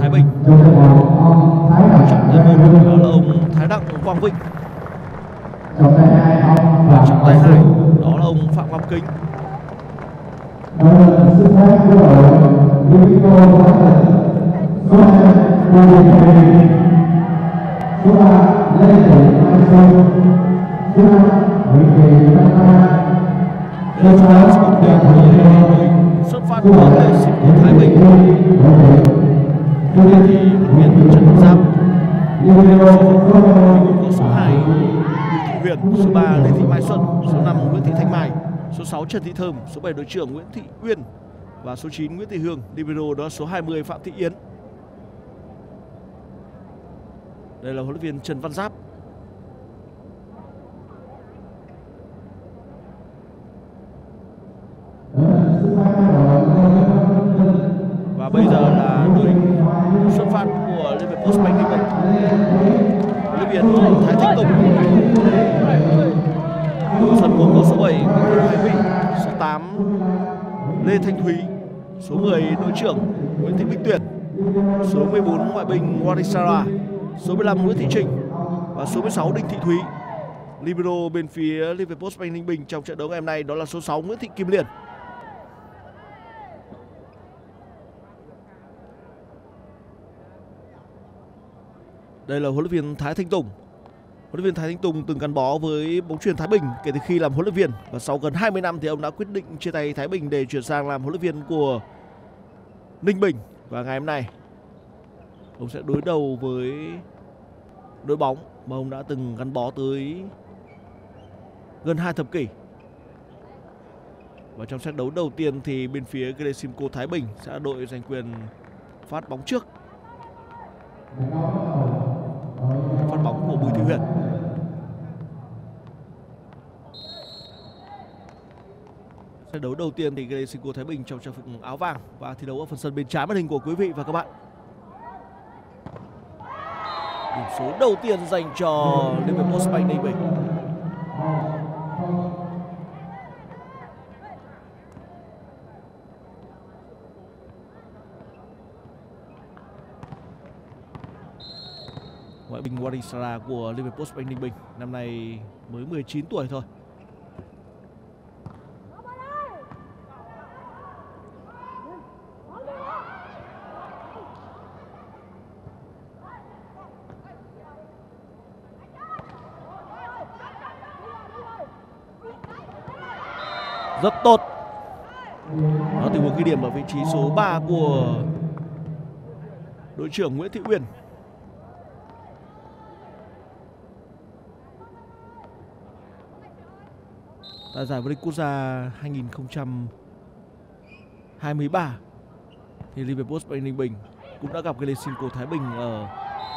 Thái Bình. Trọng tài một đó là ông Thái Đặng Quang Vinh trọng tài hai ông và trọng tài hai đó là ông Phạm Ngọc Kính của số hai Bùi Thị Huyền số ba Lê Thị Mai Xuân số năm Nguyễn Thị Thanh Hoa Đây số là sáu chúng ta Thị xuất phát số của bảy lễ sinh của Thái Bình. Đỗ Trần Văn Giáp Liverpool số số 2 Bùi Thị Huyền, số 3 Lê Thị Mai Xuân, số 5 Nguyễn Thị Thanh Mai, số 6 Trần Thị Thơm, số 7 đội trưởng Nguyễn Thị Uyên và số 9 Nguyễn Thị Hương. Libero đó số 20 Phạm Thị Yến. Đây là huấn luyện viên Trần Văn Giáp. Và bây giờ là đội xuất phát của Liverpool Bank Ninh Bình. Huấn luyện Thái Thanh Tùng. Sân bóng có số 7 Nguyễn Thị Hoài số 8 Lê Thanh Thúy, số 10 đội trưởng Nguyễn Thị Minh Tuyển, số 14 ngoại binh Warisara, số 15 Nguyễn Thị Trinh và số 16 Đinh Thị Thúy. Libero bên phía Liverpool Bank Ninh Bình trong trận đấu ngày hôm nay đó là số 6 Nguyễn Thị Kim Liên. Đây là huấn luyện viên Thái Thanh Tùng. Huấn luyện viên Thái Thanh Tùng từng gắn bó với bóng chuyền Thái Bình kể từ khi làm huấn luyện viên và sau gần 20 năm thì ông đã quyết định chia tay Thái Bình để chuyển sang làm huấn luyện viên của Ninh Bình và ngày hôm nay, ông sẽ đối đầu với đội bóng mà ông đã từng gắn bó tới gần hai thập kỷ. Và trong set đấu đầu tiên thì bên phía Glesimco Thái Bình sẽ đội giành quyền phát bóng trước phát bóng của Bùi Thị Huyền. Trận đấu đầu tiên thì Glesinco Thái Bình trong trang phục áo vàng và thi đấu ở phần sân bên trái màn hình của quý vị và các bạn. Điểm số đầu tiên dành cho Liên minh Postbank Ninh Bình. Ngoại binh Warisara của Liverpool Bank Ninh Bình năm nay mới 19 tuổi thôi. Rất tốt. Đó tình huống ghi điểm ở vị trí số 3 của đội trưởng Nguyễn Thị Uyển tại giải vô địch quốc gia 2023 thì Liverpool Bank Ninh Bình cũng đã gặp Glesinco Thái Bình ở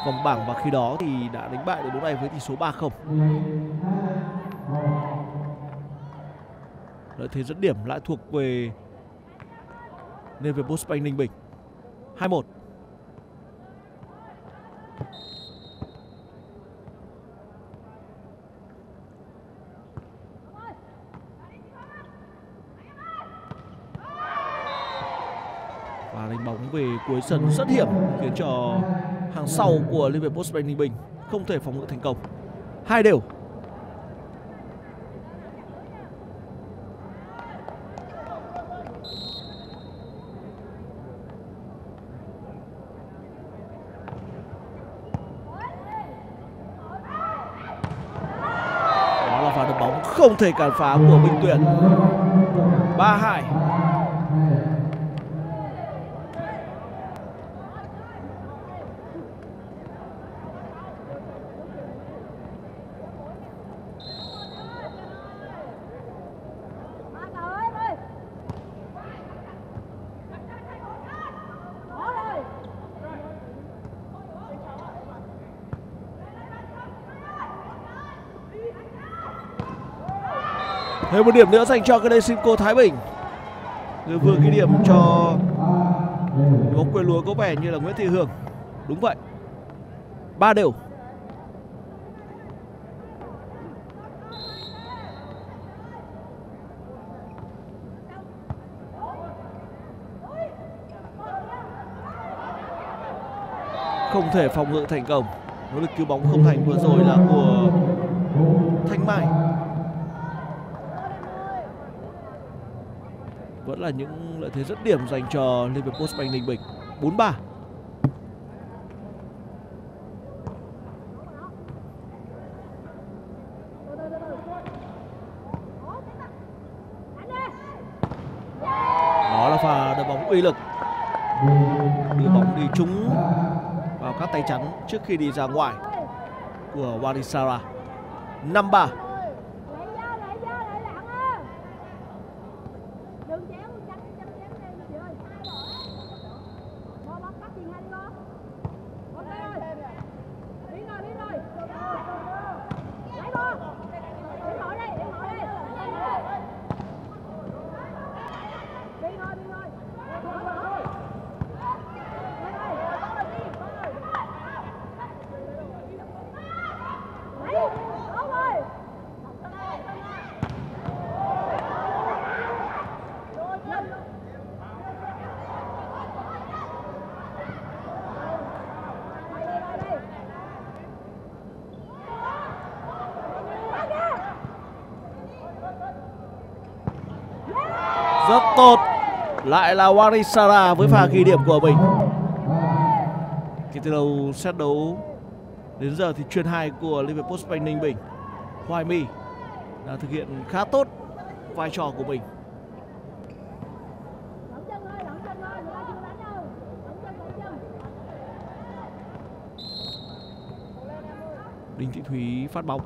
vòng bảng và khi đó thì đã đánh bại đội bóng này với tỷ số 3-0. Lợi thế dẫn điểm lại thuộc về Liverpool Bank Ninh Bình. 2-1. và đánh bóng về cuối sân rất hiểm khiến cho hàng sau của Liverpool Bank Ninh Bình không thể phòng ngự thành công. Hai đều. Đó là pha đập bóng không thể cản phá của Minh Tuyển. 3-2. Thêm một điểm nữa dành cho Glesimco Thái Bình. Người vừa ghi điểm cho bóng quê lúa có vẻ như là Nguyễn Thị Hương. Đúng vậy. Ba đều. không thể phòng ngự thành công nỗ lực cứu bóng không thành vừa rồi là của thanh mai vẫn là những lợi thế rất điểm dành cho Liên liverpool Postbank ninh bình. 4-3 đó là pha đập bóng uy lực. Đưa bóng đi trúng vào các tay chắn trước khi đi ra ngoài của Warisara 5-3 rất tốt lại là Warisara với pha ghi điểm của mình. Kể từ đầu set đấu đến giờ thì chuyên hai của Liverpool Spain Ninh Bình. Hoài My đã thực hiện khá tốt vai trò của mình. Đinh Thị Thúy phát bóng.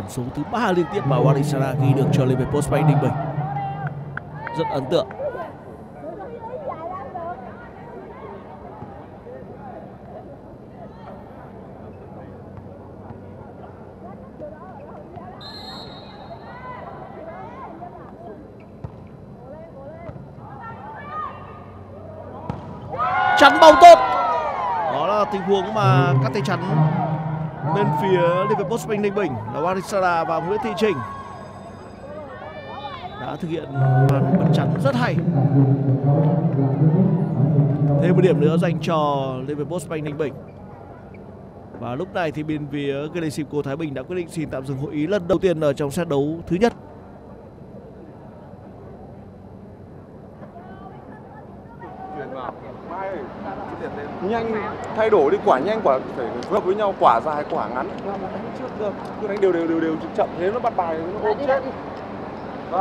Điểm số thứ ba liên tiếp mà Warisara ghi được cho Liverpool Bank Ninh Bình rất ấn tượng. Chắn bóng tốt. Đó là tình huống mà các tay chắn bên phía Liverpool Spring Ninh Bình là Warisara và Nguyễn Thị Trình. Đã thực hiện bàn bật chắn rất hay. Thêm một điểm nữa dành cho Liverpool Bank Ninh Bình. Và lúc này thì bên phía Galaxy Thái Bình đã quyết định xin tạm dừng hội ý lần đầu tiên ở trong set đấu thứ nhất nhanh thay đổi đi quả nhanh quả phải phối hợp với nhau quả dài quả ngắn. Làm đánh trước được. Cứ đánh đều đều đều đều chậm thế nó bắt bài nó ôm chết. và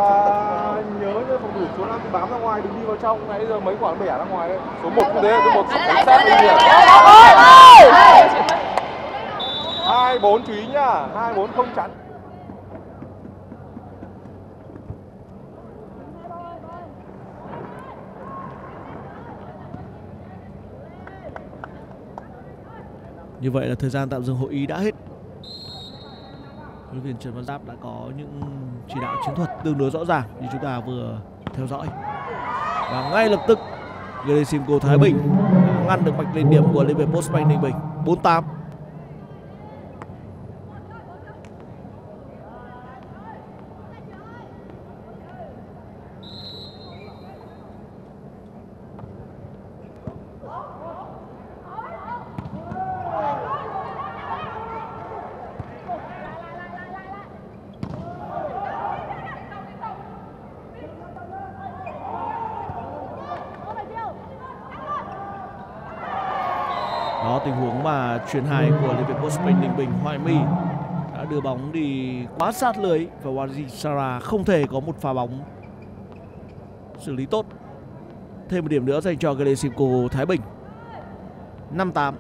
nhớ nhớ phòng thủ số 5 thì bám ra ngoài đừng đi vào trong. Nãy giờ mấy quả bẻ ra ngoài đấy. Số 1 cũng thế số 1 đánh sát đi kìa hai bốn chú ý nhá. Hai bốn không chắn Như vậy là thời gian tạm dừng hội ý đã hết. Huấn luyện viên Trần Văn Giáp đã có những chỉ đạo chiến thuật tương đối rõ ràng như chúng ta vừa theo dõi. Và ngay lập tức Gelesimco Thái Bình ngăn được mạch lên điểm của Liverpool Bank Ninh Bình 48 Đó tình Chuyển hai của Liverpool Spain Ninh Bình, Hoài My đã đưa bóng đi quá sát lưới và Wadi Sara không thể có một pha bóng xử lý tốt. Thêm một điểm nữa dành cho Gelesimco Thái Bình. 5-8.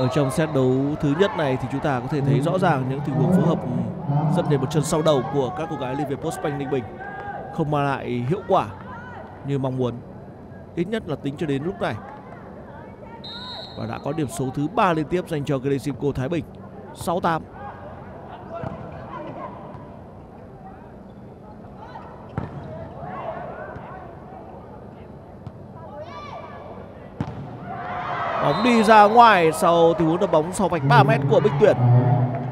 Ở trong set đấu thứ nhất này thì chúng ta có thể thấy rõ ràng những tình huống phối hợp dẫn đến một chân sau đầu của các cô gái Liverpool Bank Ninh Bình không mang lại hiệu quả như mong muốn. Ít nhất là tính cho đến lúc này. Và đã có điểm số thứ ba liên tiếp dành cho Glesimco Thái Bình. 6-8. Bóng đi ra ngoài sau tình huống đập bóng sau vạch 3 mét của Bích Tuyển.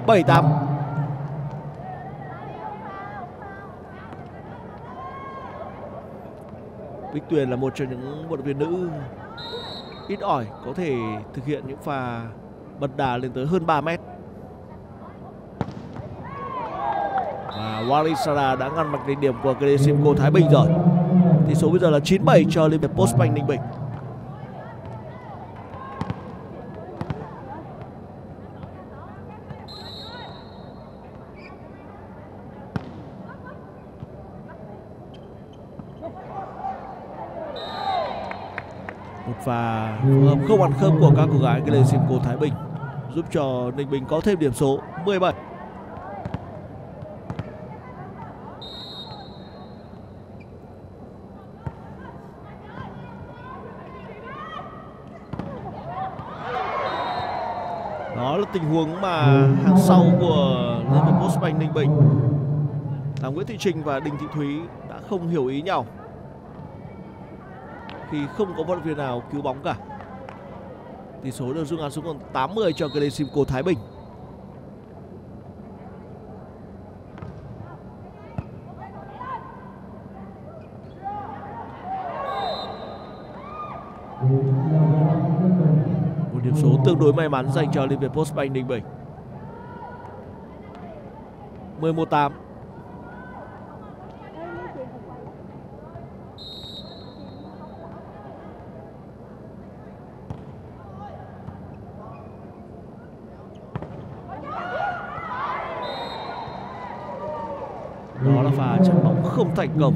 7-8. Bích Tuyền là một trong những vận động viên nữ ít ỏi có thể thực hiện những pha bật đà lên tới hơn 3 mét. Và Wally Sara đã ngăn mặt đỉnh điểm của Glesimco Thái Bình rồi. Tỷ số bây giờ là 9-7 cho Liên Việt Postbank Ninh Bình. Và pha hợp không ăn khớp của các cô gái. Cái Thái Bình giúp cho Ninh Bình có thêm điểm số 17. Đó là tình huống mà hàng sau của Liverpool Postbank Ninh Bình. Là Nguyễn Thị Trinh và Đinh Thị Thúy đã không hiểu ý nhau khi không có vận động viên nào cứu bóng cả. Tỷ số được rút ngắn xuống còn 80 cho Glesimco Thái Bình. Một điểm số tương đối may mắn dành cho Liên Việt Postbank Ninh Bình. 11-8. Đó là pha chắn bóng không thành công.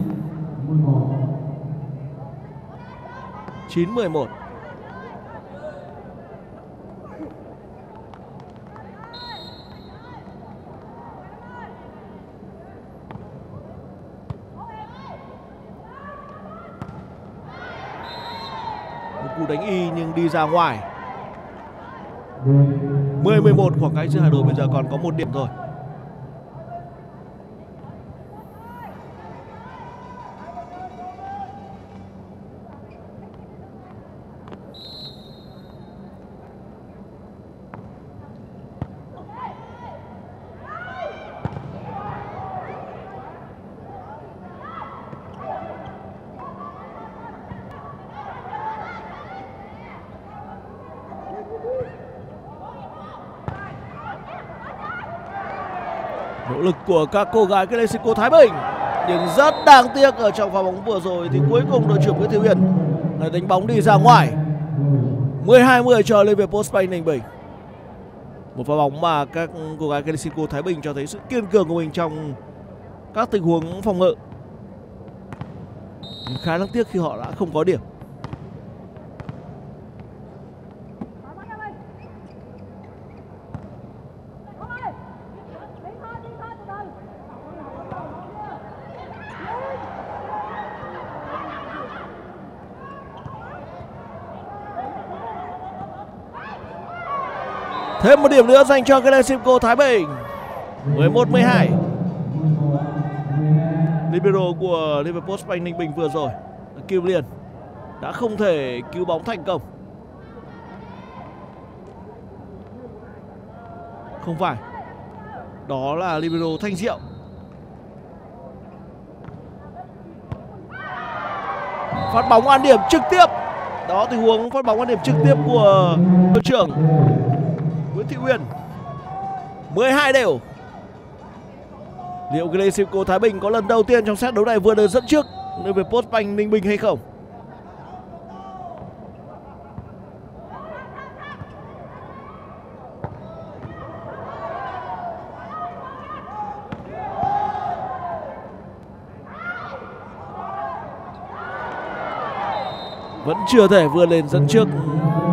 9-11. Một cú đánh y nhưng đi ra ngoài. 10-11 khoảng cách giữa hai đội bây giờ còn có một điểm thôi. nỗ lực của các cô gái Clasico Thái Bình. Nhưng rất đáng tiếc ở trong pha bóng vừa rồi thì cuối cùng đội trưởng Nguyễn Thị Huyền lại đánh bóng đi ra ngoài. 12-10 cho Liên Việt Bay Ninh Bình. Một pha bóng mà các cô gái Clasico Thái Bình cho thấy sự kiên cường của mình trong các tình huống phòng ngự. Khá đáng tiếc khi họ đã không có điểm. Thêm một điểm nữa dành cho Glesimco Thái Bình. 11-12 Libero của Liverpool Bank Ninh Bình vừa rồi. Kim Liên đã không thể cứu bóng thành công. Không phải. Đó là Libero Thanh Diệu. Phát bóng ăn điểm trực tiếp. Đó tình huống phát bóng ăn điểm trực tiếp của đội trưởng. Nguyễn Thị Uyên. 12 đều. Liệu Glesimco Thái Bình có lần đầu tiên trong set đấu này vừa được dẫn trước nơi về Postbank Ninh Bình hay không? Vẫn chưa thể vươn lên dẫn trước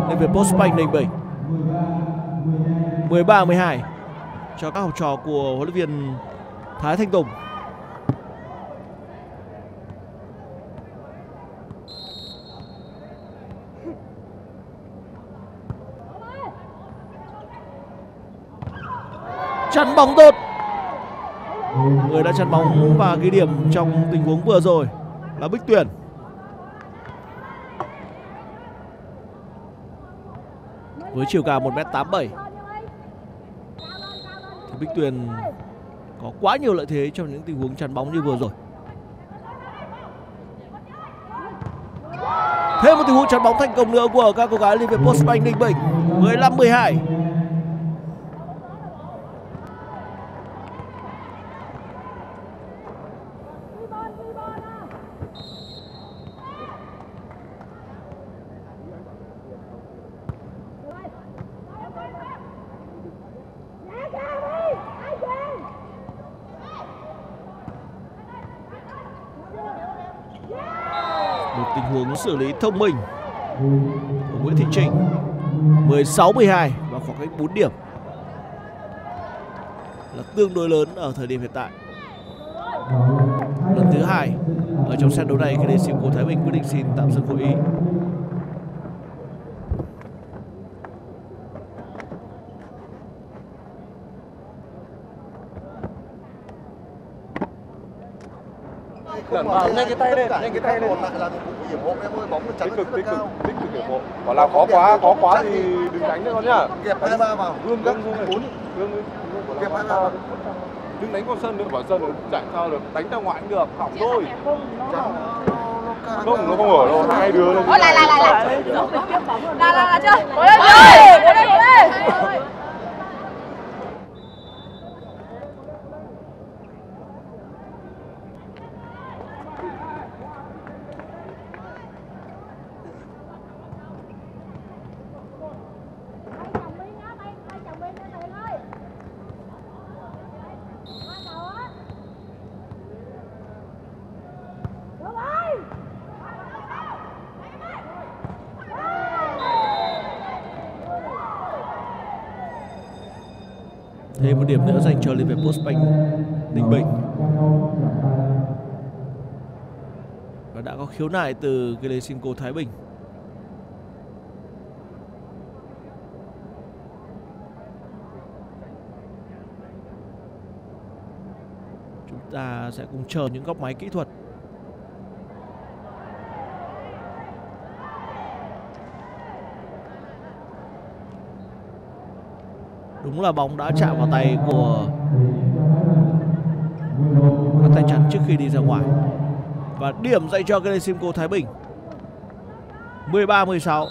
nên về Postbank Ninh Bình. 13-12 cho các học trò của huấn luyện viên Thái Thanh Tùng. Chắn bóng tốt. Người đã chắn bóng và ghi điểm trong tình huống vừa rồi là Bích Tuyển. Với chiều cao 1m87 Bích Tuyền có quá nhiều lợi thế trong những tình huống chắn bóng như vừa rồi. Thêm một tình huống chắn bóng thành công nữa của các cô gái Liverpool Bank Ninh Bình 15 12 một tình thông minh của Nguyễn Thị Trinh. 16 12 và khoảng cách 4 điểm là tương đối lớn ở thời điểm hiện tại. Lần thứ hai ở trong set đấu này cái đề của Thái Bình quyết định xin tạm dừng hội ý Lẩn vào nhanh cái tay lên, nhanh cái tay lên. còn lại là một vụ hiểm hộ em ơi bóng nó chắn Tích cực, tích cực, tích cực hiểm hộ. Bảo là khó quá, khó quá thì đừng đánh nữa con nhá. kẹp hai ba vào. Gương gương bốn gương kẹp hai ba vào. Đừng đánh con sân nữa vào sân nữa chạy sao được. Đánh ra ngoài cũng được hỏng thôi. không nó không ở đâu hai đứa Ôi, lại lại lại lại. Là là là chơi. Cố lên cố lên điểm nữa dành cho Liverpool Postbank Ninh Bình và đã có khiếu nại từ Gelesinko Thái Bình. Chúng ta sẽ cùng chờ những góc máy kỹ thuật. Đúng là bóng đã chạm vào tay của các tay chắn trước khi đi ra ngoài. Và điểm dành cho cái Simco Thái Bình. 13 16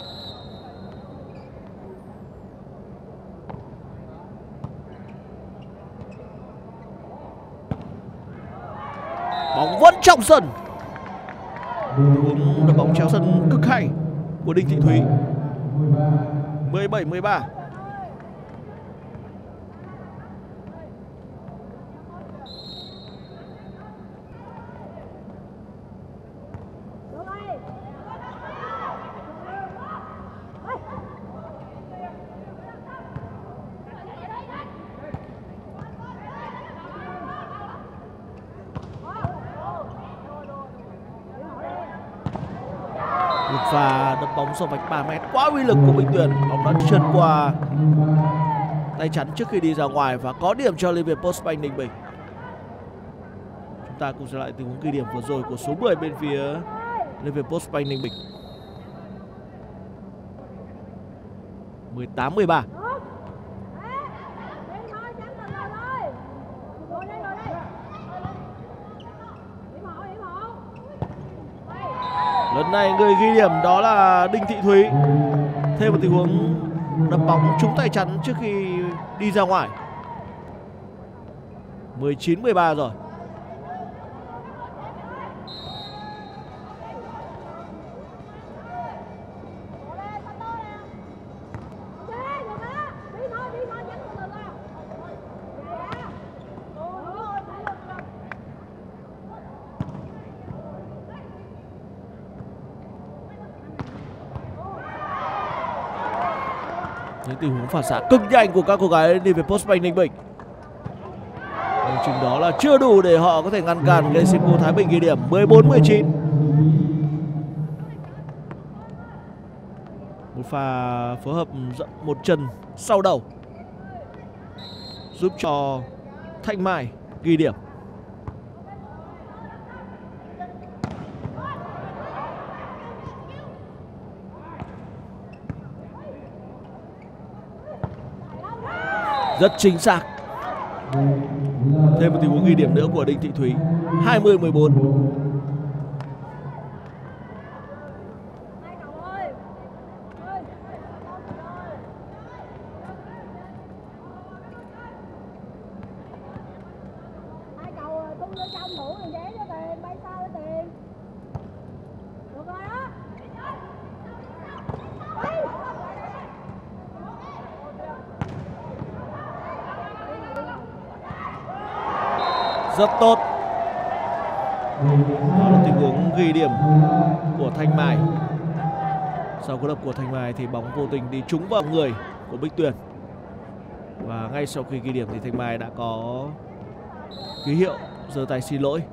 bóng vẫn trong sân. Hướng đập bóng chéo sân cực hay của Đinh Thị Thúy. 17 13 một pha vạch 3 mét, quá uy lực của Minh Tuyền bóng đã trượt qua. Tay chắn trước khi đi ra ngoài và có điểm cho liên Liverpool Postbank Ninh Bình. Chúng ta cùng xem lại tình huống ghi điểm vừa rồi của số 10 bên phía liên Liverpool Postbank Ninh Bình. 18 13 này người ghi điểm đó là Đinh Thị Thúy. Thêm một tình huống đập bóng trúng tay chắn trước khi đi ra ngoài. 19 13 rồi. Tình huống phản xạ. Cực nhanh của các cô gái đi về Bank Ninh Bình. Nhưng chừng đó là chưa đủ để họ có thể ngăn cản Glesimco Thái Bình ghi điểm 14 19 một pha phối hợp dẫn một chân sau đầu, giúp cho Thanh Mai ghi điểm. rất chính xác. Thêm một tình huống ghi điểm nữa của đinh thị thúy. 20 14 rất tốt. Đó là tình huống ghi điểm của thanh mai. Sau cú đập của thanh mai thì bóng vô tình đi trúng vào người của bích tuyền. Và ngay sau khi ghi điểm thì thanh mai đã có ký hiệu giơ tay xin lỗi.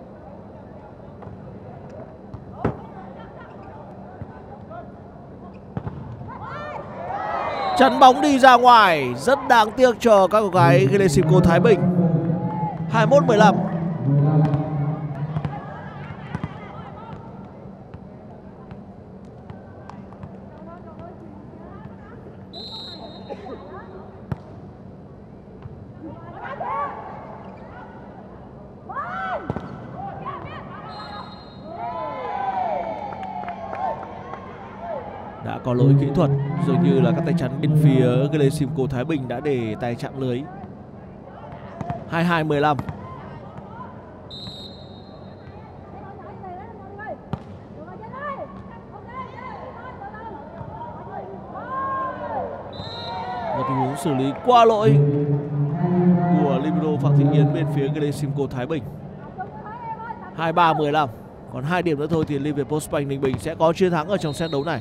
Chắn bóng đi ra ngoài rất đáng tiếc cho các cô gái Gelesimco Thái Bình. 21 15 lỗi kỹ thuật, dường như là các tay chắn bên phía Glesimco Thái Bình đã để tay chạm lưới. 22-15 một tình huống xử lý qua lỗi của libero Phạm Thị Yến bên phía Glesimco Thái Bình. 23-15 còn hai điểm nữa thôi thì Liverpool spain Ninh Bình sẽ có chiến thắng ở trong set đấu này.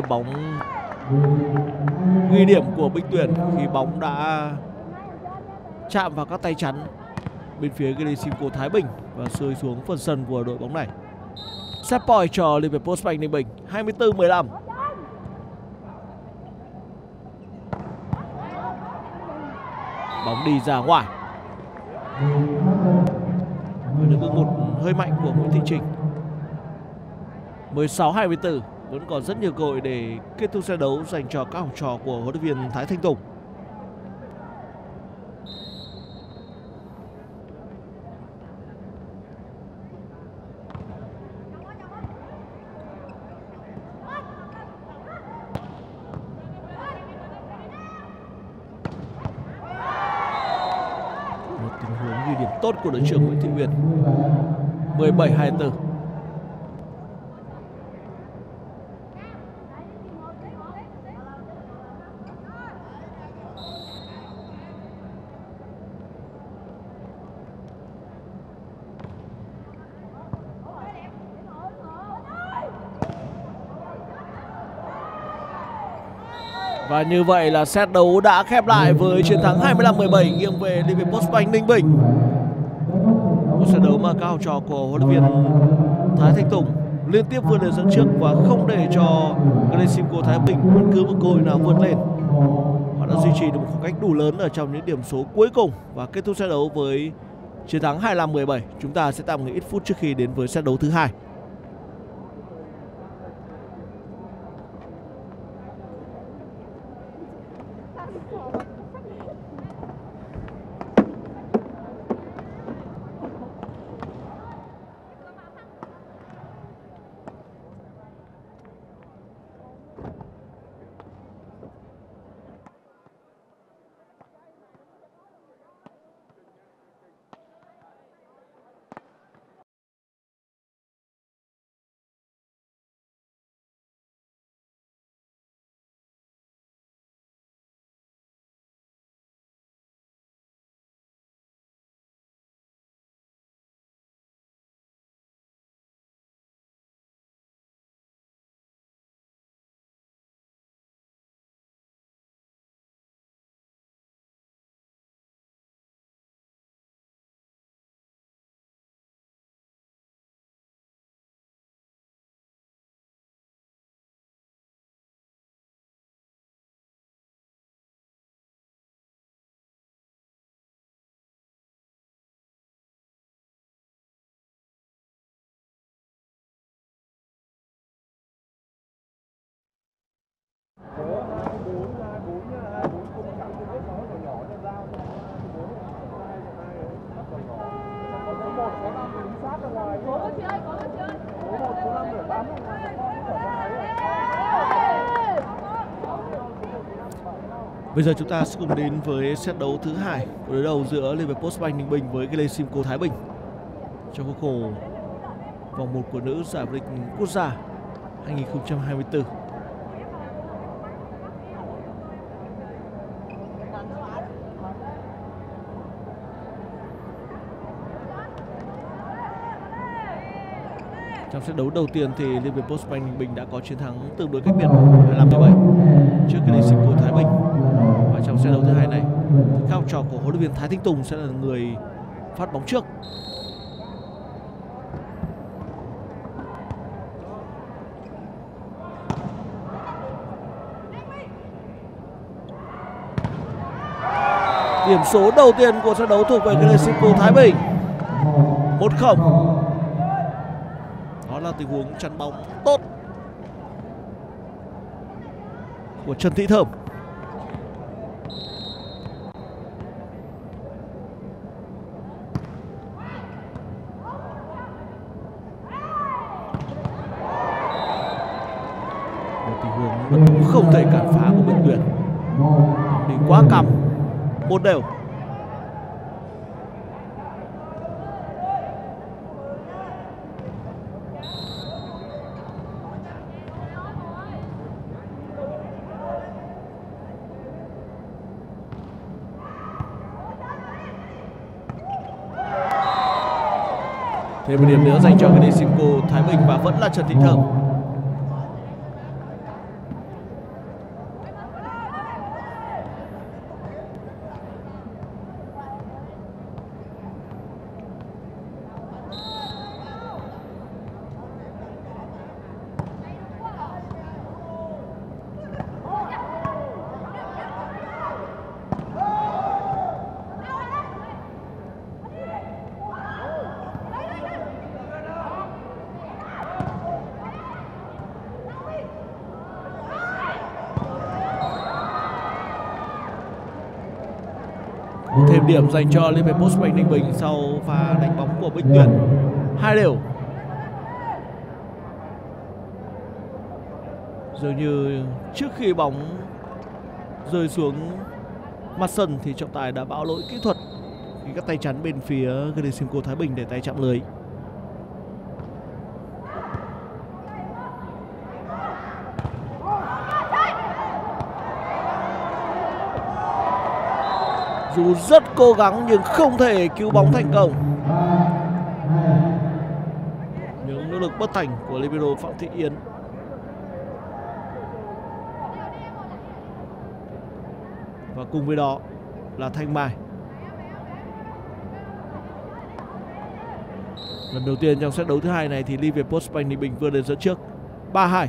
Đó bóng ghi điểm của Bích Tuyển khi bóng đã chạm vào các tay chắn bên phía Glesimco Thái Bình và rơi xuống phần sân của đội bóng này. Set point cho Liverpool Postbank Ninh Bình 24-15. Bóng đi ra ngoài. Với lực một hơi mạnh của Nguyễn Thị Trinh. 16-24 vẫn còn rất nhiều cơ hội để kết thúc trận đấu dành cho các học trò của huấn luyện viên Thái Thanh Tùng. Một tình huống ghi điểm tốt của đội trưởng Nguyễn Thị Huyền. 17-24. Và như vậy là set đấu đã khép lại với chiến thắng 25-17 nghiêng về Liverpool Postbank Ninh Bình. Một trận đấu mà các học trò của huấn luyện viên Thái Thanh Tùng liên tiếp vươn lên dẫn trước và không để cho Glesimco Thái Bình bất cứ một cơ hội nào vượt lên. Họ đã duy trì được một khoảng cách đủ lớn ở trong những điểm số cuối cùng và kết thúc set đấu với chiến thắng 25-17. Chúng ta sẽ tạm nghỉ ít phút trước khi đến với set đấu thứ hai. Bây giờ chúng ta sẽ cùng đến với set đấu thứ hai của đối đầu giữa Liverpool Postbank Ninh Bình với Gale Simcoe Thái Bình trong khuôn khổ vòng 1 của nữ giải vô địch quốc gia 2024. Trong set đấu đầu tiên thì Liverpool Bank Ninh Bình đã có chiến thắng tương đối cách biệt 25 17 trước Gale Simcoe Thái Bình. Và trong set đấu thứ hai này, học trò của huấn luyện viên Thái Thanh Tùng sẽ là người phát bóng trước. Điểm số đầu tiên của trận đấu thuộc về Galesico Thái Bình. 1-0 Đó là tình huống chắn bóng tốt của Trần Thị Thơm. Một tình huống vẫn không thể cản phá của Minh Tuyển đi quá cằm, một đều. Thêm một điểm nữa dành cho cái Thái Bình và vẫn là Trần Thị Thơm Có thêm điểm dành cho Liverpool Bank Ninh Bình sau pha đánh bóng của Bích Tuyển. Hai đều. Dường như trước khi bóng rơi xuống mặt sân thì trọng tài đã báo lỗi kỹ thuật khi các tay chắn bên phía Glesimco Thái Bình để tay chạm lưới. Dù rất cố gắng nhưng không thể cứu bóng thành công. Những nỗ lực bất thành của libero phạm thị yến. Và cùng với đó là thanh mai. Lần đầu tiên trong set đấu thứ hai này thì liverpool spain ninh bình vừa lên dẫn trước. 3-2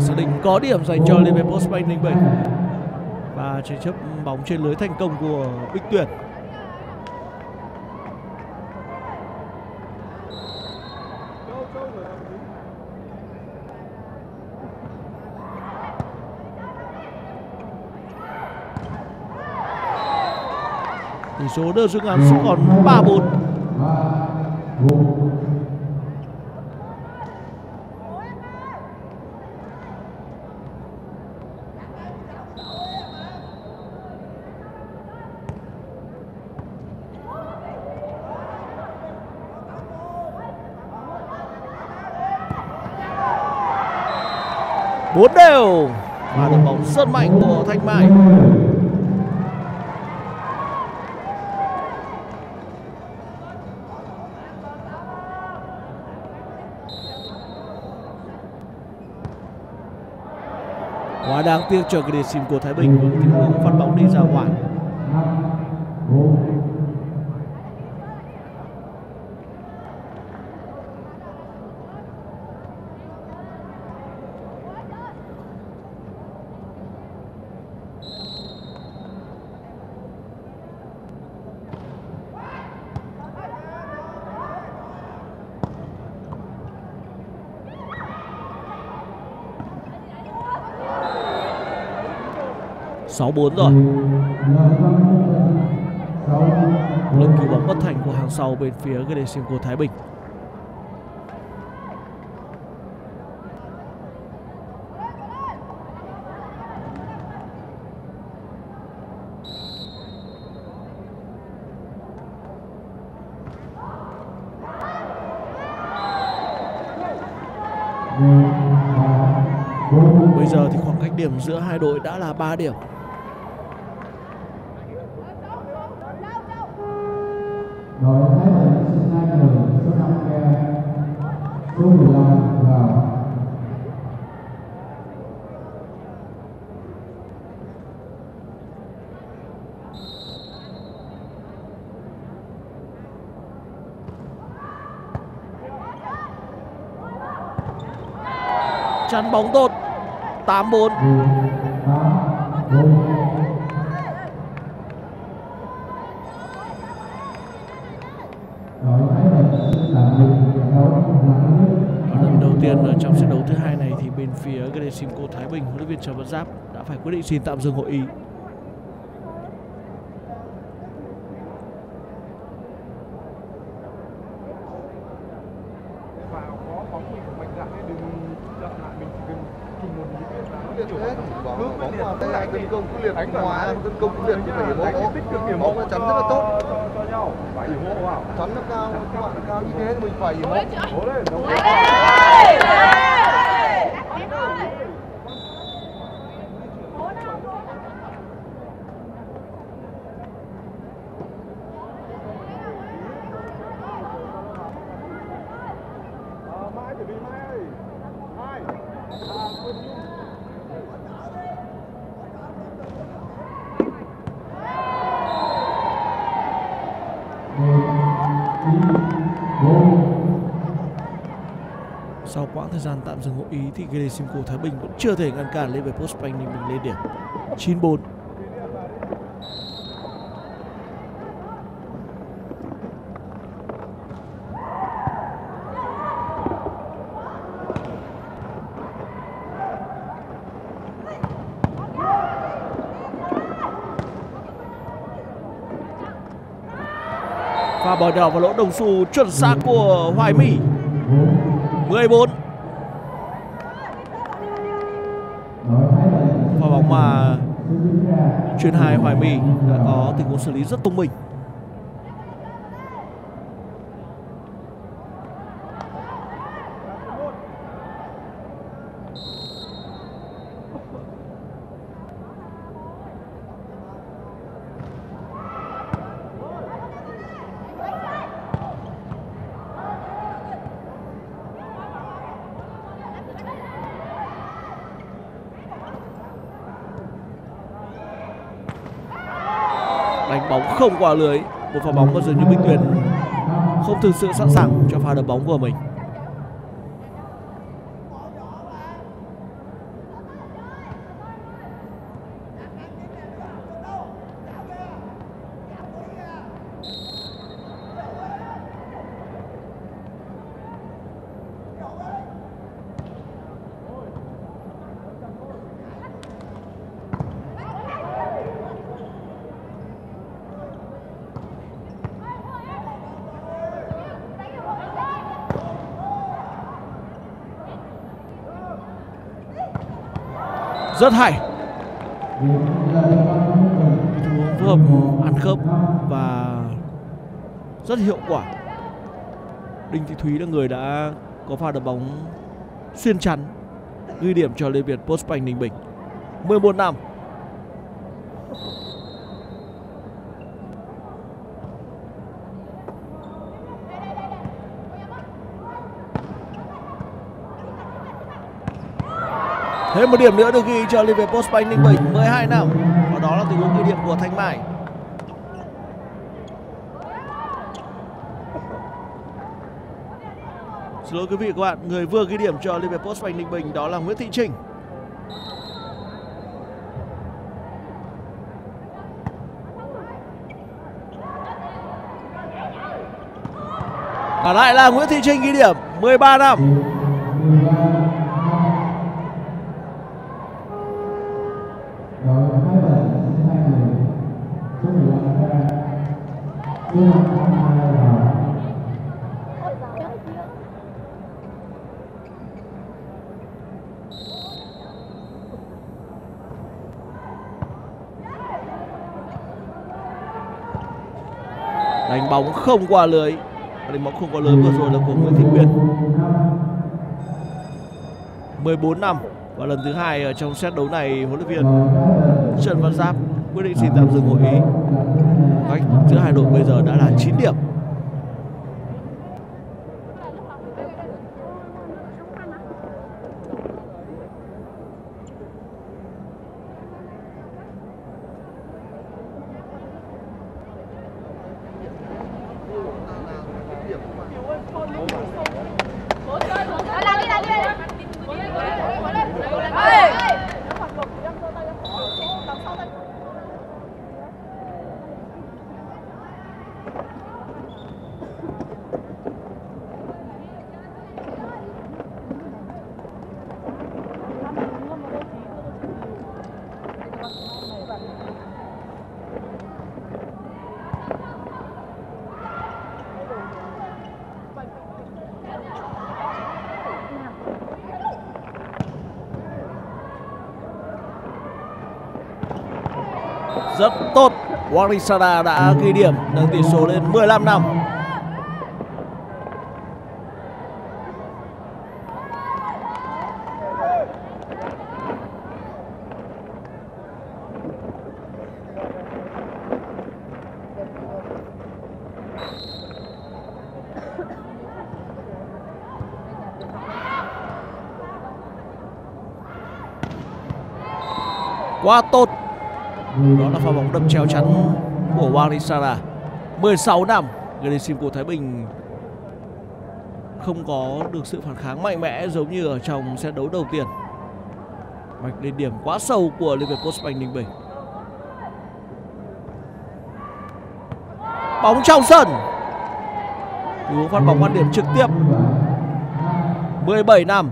Và xác định có điểm dành cho Liverpool Spain Ninh Bình và tranh chấp bóng trên lưới thành công của Bích Tuyển. Tỷ số đưa rút ngắn xuống còn 3-4. cuốn đều. Và được bóng rất mạnh của thanh mai. Quá đáng tiếc cho cái đề xin của thái bình. Với tình huống phát bóng đi ra ngoài. 6-4 rồi. Một lần cứu bóng bất thành của hàng sau bên phía cái Thái Bình. Bây giờ thì khoảng cách điểm giữa hai đội đã là 3 điểm. Đội Thái Bình xin hai người số 5 ke số 15 vào chắn bóng tốt 8-4 bên phía Glesimco Thái Bình, huấn luyện viên Trần Văn Giáp đã phải quyết định xin tạm dừng hội ý. Vào mình quyết liệt tấn công quyết liệt phải hiểm hộ bóng nó chắn rất là tốt phải hiểm hộ chắn nó cao các bạn cao như thế thì mình phải hiểm hộ cố lên đồng Ờ, Mai chuẩn bị Mai ơi Mai à, quên Nhung. Sau quãng thời gian tạm dừng hội ý thì Glesimco Thái Bình vẫn chưa thể ngăn cản lên về Postbank Ninh Bình lên điểm. 9-4 Pha bỏ nhỏ vào lỗ đồng xu chuẩn xác của Hoài Mỹ. 14 đội Thái Bình Pha bóng mà xin đứng ra hai Hoài my đã có tình huống xử lý rất thông minh đánh bóng không qua lưới, một pha bóng mà dường như Minh Tuyền không thực sự sẵn sàng cho pha đập bóng của mình. Rất hay. Phối hợp ăn khớp và rất hiệu quả. Đinh Thị Thúy là người đã có pha đập bóng xuyên chắn, ghi điểm cho Lê Việt Postbank Ninh Bình. 11 năm. Thêm một điểm nữa được ghi cho Liverpool Postbank Ninh Bình 12 năm. Và đó là tình huống ghi điểm của Thanh Mai. Xin lỗi quý vị và các bạn, người vừa ghi điểm cho Liverpool Postbank Ninh Bình đó là Nguyễn Thị Trinh. Và lại là Nguyễn Thị Trinh ghi điểm 13 năm. Bóng không qua lưới. Và Đánh bóng không qua lưới vừa rồi là của Nguyễn Thị Huyền 14 năm Và lần thứ hai ở trong set đấu này, huấn luyện viên Trần Văn Giáp quyết định xin tạm dừng hội ý. Cách giữa hai đội bây giờ đã là 9 điểm. Tốt Warisada đã ghi điểm nâng tỷ số lên 15 năm. Quá tốt đó là pha bóng đâm chéo chắn của Warisada 16 năm Glesim của Thái Bình không có được sự phản kháng mạnh mẽ giống như ở trong set đấu đầu tiên. Mạch lên điểm quá sâu của Liverpool Postbank Ninh Bình. Bóng trong sân. Cú phát bóng quan điểm trực tiếp. 17 năm.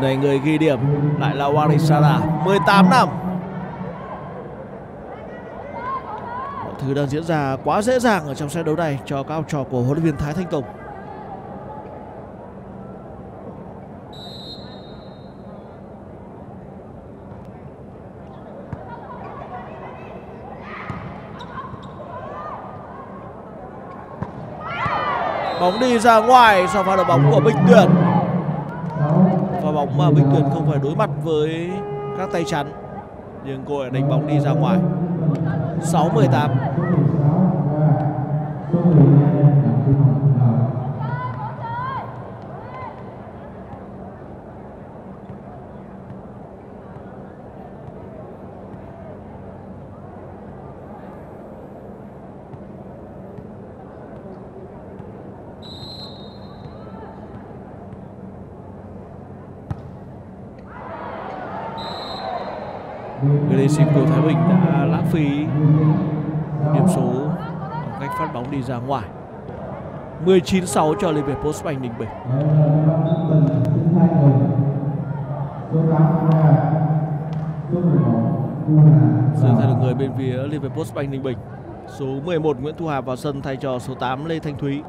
Lần này người ghi điểm lại là Warisada 18 năm. Mọi thứ đang diễn ra quá dễ dàng ở trong set đấu này cho các học trò của huấn luyện viên Thái Thanh Tùng. Bóng đi ra ngoài sau pha đập bóng của Minh Tuyển bóng mà bình Tuyền không phải đối mặt với các tay chắn. Nhưng cô ấy đánh bóng đi ra ngoài. 6 18 của Thái Bình đã lãng phí điểm số bằng cách phát bóng đi ra ngoài. 19-6 cho Liverpool Postbank Ninh Bình. Đội Bình xin hai người số 8 ra số 11 Thu Hà Dừng thay được người bên phía Liverpool Postbank Ninh Bình. Số 11 Nguyễn Thu Hà vào sân thay cho số 8 Lê Thanh Thúy.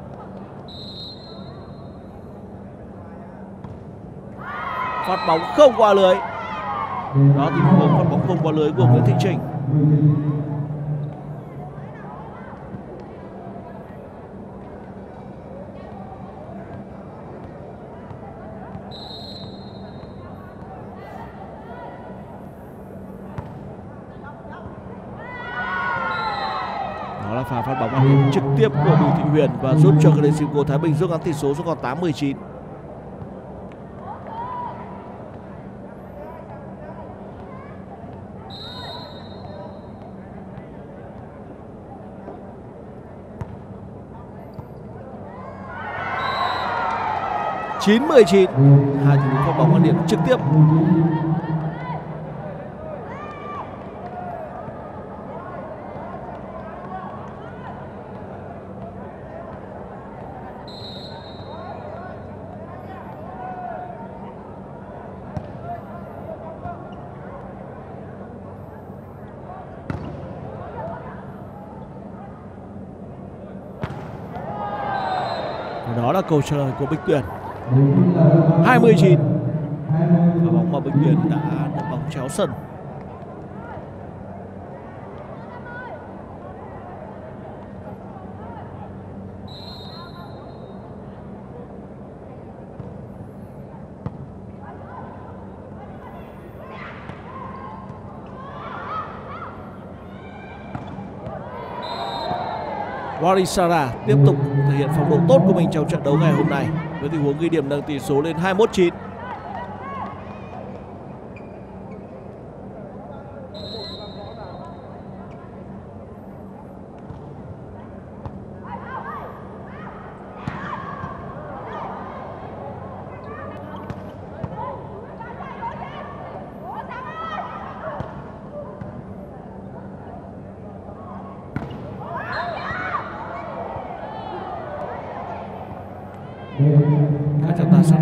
Phát bóng không qua lưới. Đó thì huống không qua lưới của Nguyễn Thị Trình. Đó là pha phát bóng ăn trực tiếp của Bùi Thị Huyền và giúp cho Glesinco Thái Bình rút ngắn tỷ số xuống còn 8-19 chín mười chín. Hai tình huống phát bóng ăn điểm trực tiếp. Đó là câu trả lời của Bích Tuyền. 29 Và bóng mà Bình Điền đã đập bóng chéo sân. Warisara tiếp tục thể hiện phong độ tốt của mình trong trận đấu ngày hôm nay với tình huống ghi điểm nâng tỷ số lên 21-9.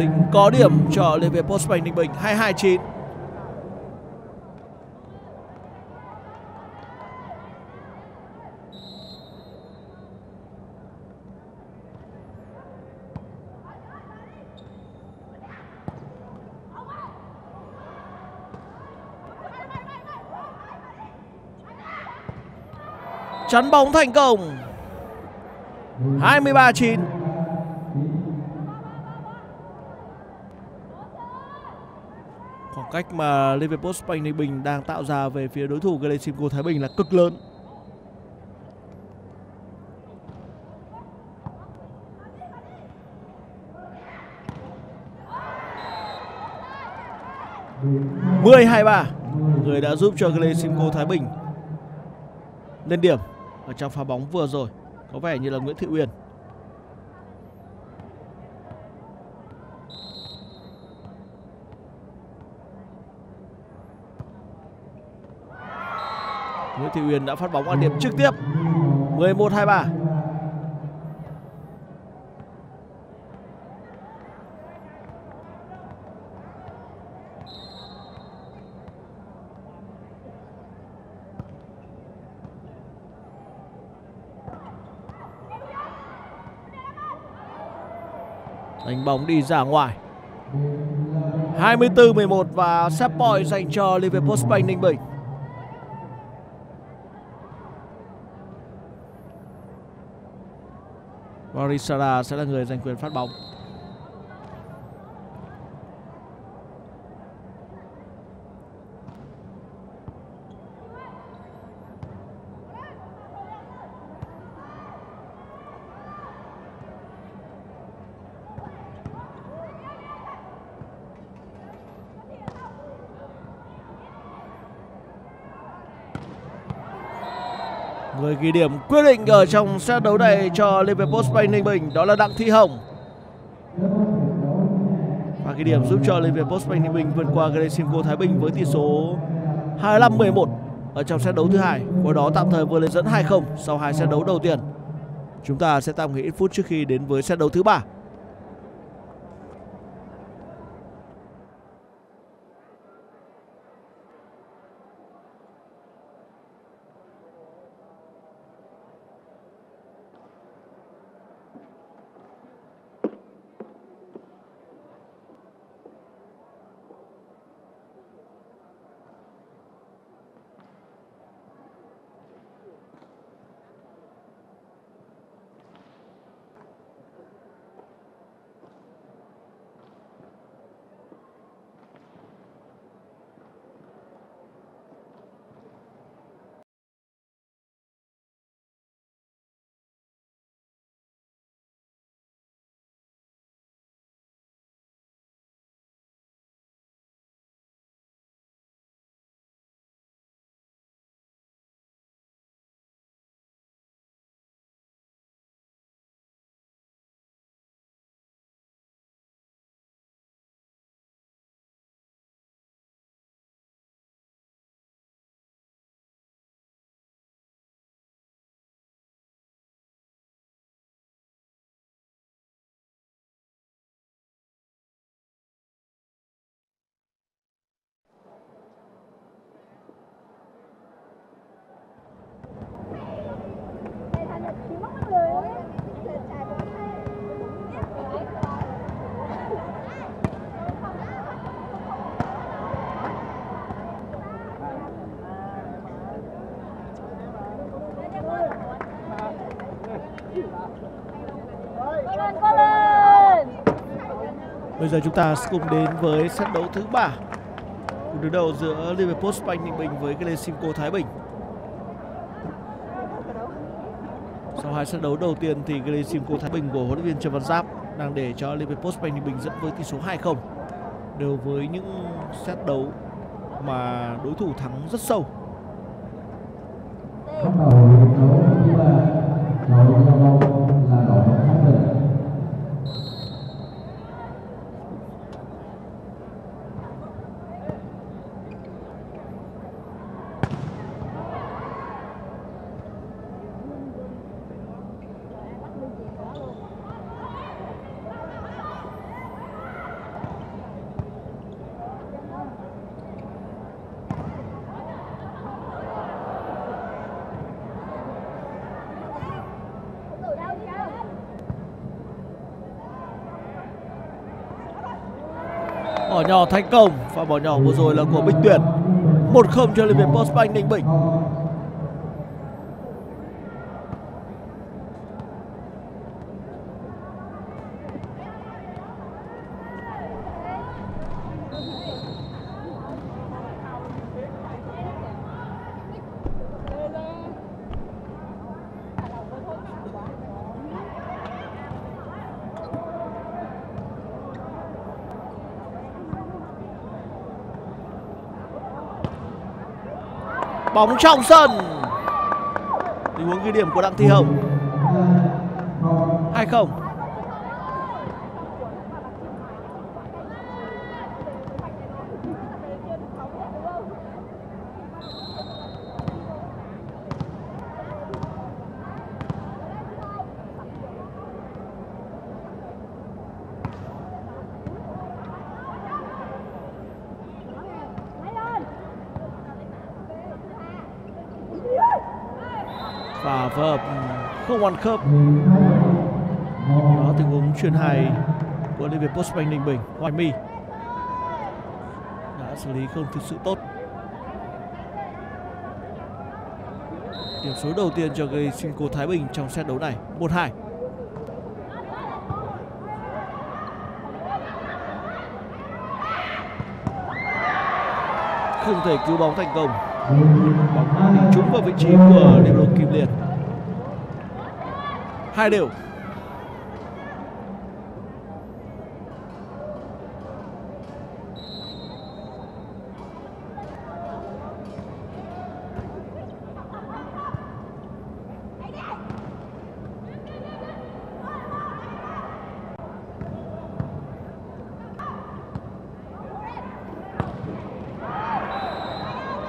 Các định có điểm cho lên về Postbank Ninh Bình 229. Chắn bóng thành công 23-9 cách mà Liverpool Spain Ninh Bình đang tạo ra về phía đối thủ Glesimco Thái Bình là cực lớn. mười hai ba, người đã giúp cho Glesimco Thái Bình lên điểm ở trong pha bóng vừa rồi. Có vẻ như là Nguyễn Thị Uyên Nguyễn Thị Uyên đã phát bóng ăn điểm trực tiếp. 11-23 Đánh bóng đi ra ngoài. 24-11 và set point dành cho Liverpool Spain Ninh Bình. Marisara sẽ là người giành quyền phát bóng. Người ghi điểm quyết định ở trong set đấu này cho Liverpool Spain Ninh Bình đó là Đặng Thi Hồng. Và ghi điểm giúp cho Liverpool Spain Ninh Bình vượt qua Glesimco Thái Bình với tỷ số 25-11 ở trong set đấu thứ hai. Qua đó tạm thời vừa lên dẫn 2-0 sau hai set đấu đầu tiên. Chúng ta sẽ tạm nghỉ ít phút trước khi đến với set đấu thứ ba. Giờ chúng ta sẽ cùng đến với set đấu thứ ba cuộc đối đầu giữa Liverpool Spain Ninh Bình với Glesimco Thái Bình. Sau hai set đấu đầu tiên thì Glesimco Thái Bình của huấn luyện viên Trần Văn Giáp đang để cho Liverpool Spain Ninh Bình dẫn với tỷ số 2-0 đều với những set đấu mà đối thủ thắng rất sâu. bắt đầu hiệp đấu thứ ba đội giao thông là đội Thái Bình Bỏ nhỏ thành công và bỏ nhỏ vừa rồi là của Bích Tuyển. 1-0 cho Liverpool Postbank Ninh Bình. Bóng trong sân. Tình huống ghi điểm của Đặng Thị Hồng. hai không phối hợp World Cup. Khớp đó, tình huống truyền hài của Liverpool Postbank Ninh Bình, Hoài My. Đã xử lý không thực sự tốt. Điểm số đầu tiên cho gây Cinco Thái Bình trong set đấu này 1-2 không thể cứu bóng thành công. Bóng bị trúng vào vị trí của Libero Kim Liên hai đều.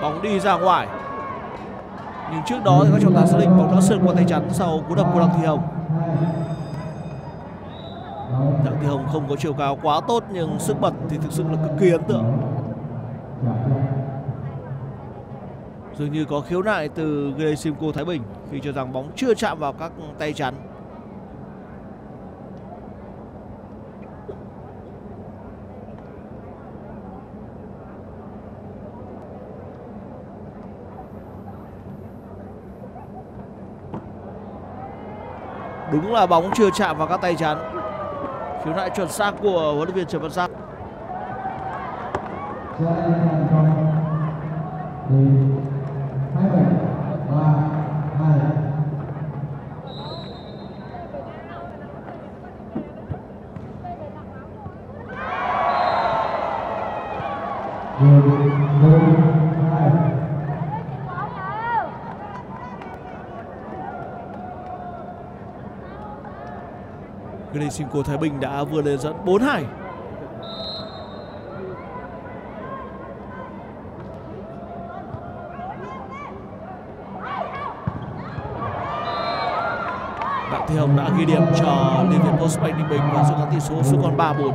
Bóng đi ra ngoài nhưng trước đó thì các trọng tài xác định bóng đã sượt qua tay chắn sau cú đập của đặng thị hồng. Đặng thị hồng không có chiều cao quá tốt, nhưng sức bật thì thực sự là cực kỳ ấn tượng. Dường như có khiếu nại từ ghê Thái Bình khi cho rằng bóng chưa chạm vào các tay chắn. Đúng là bóng chưa chạm vào các tay chắn khiếu nại chuẩn xác của huấn luyện viên Trần Văn Giang chơi thành công thì Thái Bình ba hai một một hai Glesimco Thái Bình đã vừa lên dẫn 4-2 Đặng Thị Hồng đã ghi điểm cho Liên Việt Postbank Ninh Bình và rút ngắn tỷ số xuống còn 3-4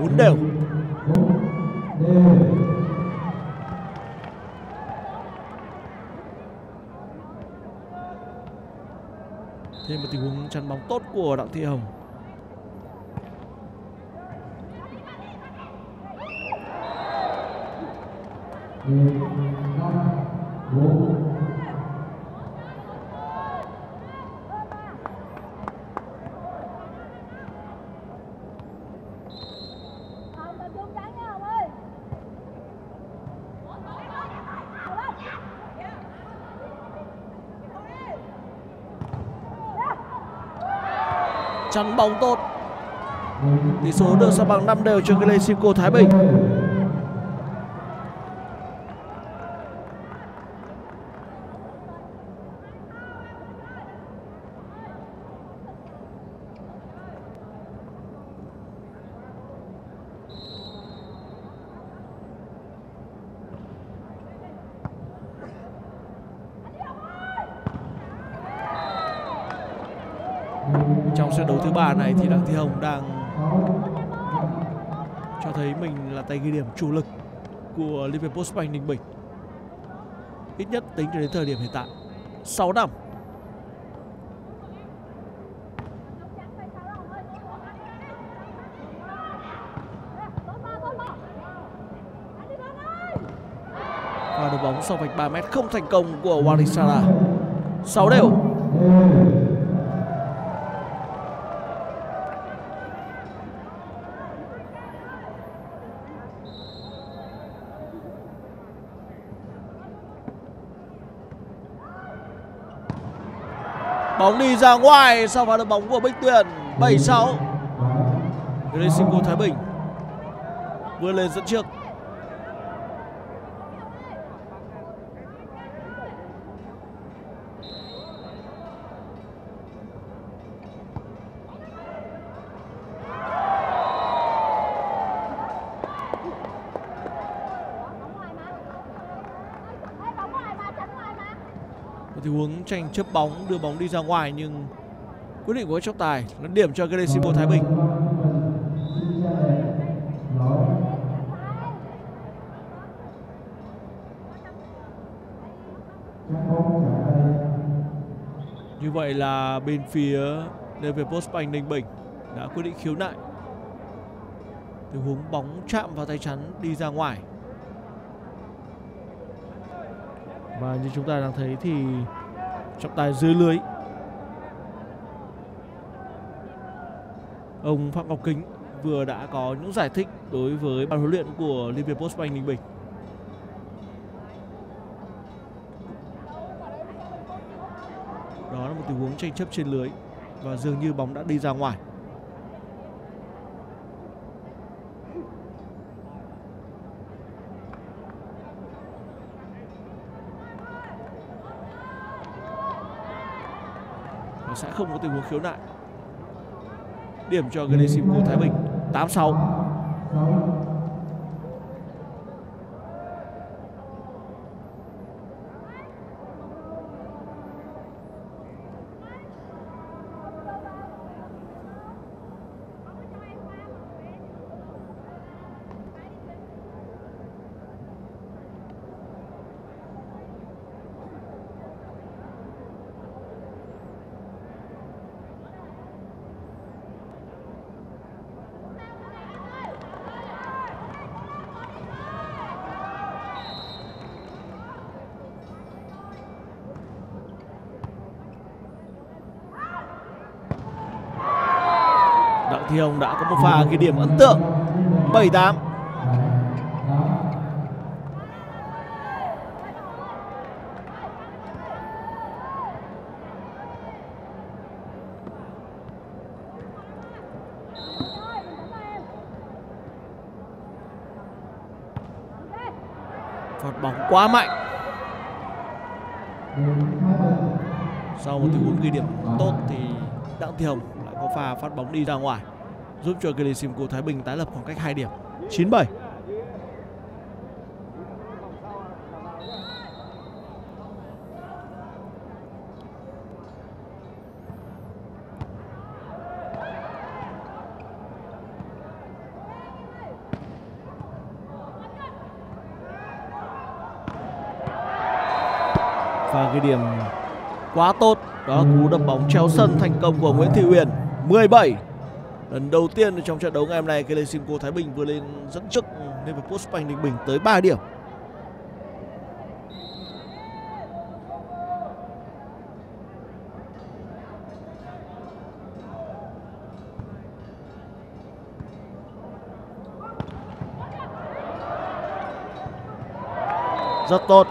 bốn đều đều Thêm một tình huống chắn bóng tốt của Đặng Thị Hồng. Chắn bóng tốt. Tỷ số được sang bằng 5 đều cho Glesinko Thái Bình. Trong trận đấu thứ ba này thì Đặng Thị Hồng đang cho thấy mình là tay ghi điểm chủ lực của Liverpool Bank Ninh Bình. Ít nhất tính cho đến thời điểm hiện tại. 6 năm. Và đội bóng sau vạch 3 mét không thành công của Wally 6 đều. Bóng đi ra ngoài sau pha đập bóng của Bích Tuyền? 7-6 Racing Thái Bình. Vươn lên dẫn trước một tình huống tranh chấp bóng, đưa bóng đi ra ngoài, nhưng quyết định của các trọng tài là điểm cho Gresimo Thái Bình Như vậy là bên phía Liverpool Postbank Ninh Bình đã quyết định khiếu nại. Tình huống bóng chạm vào tay chắn đi ra ngoài. Và như chúng ta đang thấy thì trọng tài dưới lưới. Ông Phạm Ngọc Kính vừa đã có những giải thích đối với ban huấn luyện của Liverpool Postbank Ninh Bình. Đó là một tình huống tranh chấp trên lưới và dường như bóng đã đi ra ngoài. Sẽ không có tình huống khiếu nại. Điểm cho Glesinko Thái Bình 8-6. Đã có một pha ghi điểm ấn tượng. 7-8 Phạt bóng quá mạnh. Sau một tình huống ghi điểm tốt thì Đặng Thị Hồng lại có pha phát bóng đi ra ngoài giúp cho Glesimco Thái Bình tái lập khoảng cách 2 điểm 9-7 và ghi điểm Quá tốt. Đó là cú đập bóng treo sân thành công của Nguyễn Thị Huyền. 17. Lần đầu tiên trong trận đấu ngày hôm nay, Kelesimco Thái Bình vừa lên dẫn trước Liverpool Spring Ninh Bình tới 3 điểm. Rất tốt.